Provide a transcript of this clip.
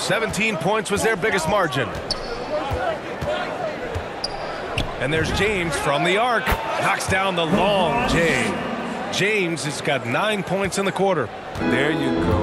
17 points was their biggest margin. And there's James from the arc. Knocks down the long James, James has got nine points in the quarter. There you go.